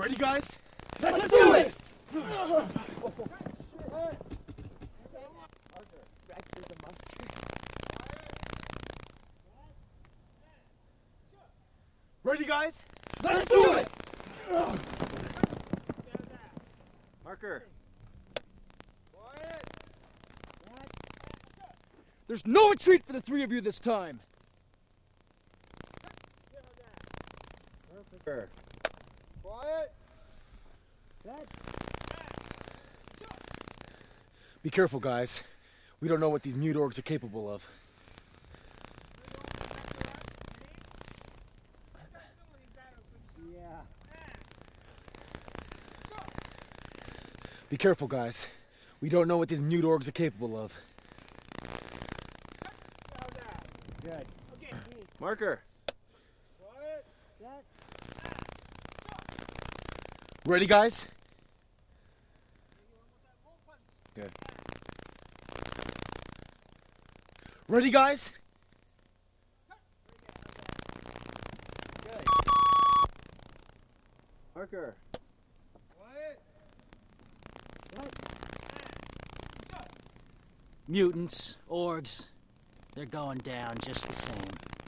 Ready, guys? Let's do it! Rex is a monster. Ready, guys? Let's do it! Marker. There's no retreat for the three of you this time. Marker. Be careful, guys. We don't know what these mute orgs are capable of. Be careful, guys. We don't know what these mute orgs are capable of. Good. Marker. Ready, guys? Good. Ready, guys? Marker. Mutants, orgs, they're going down just the same.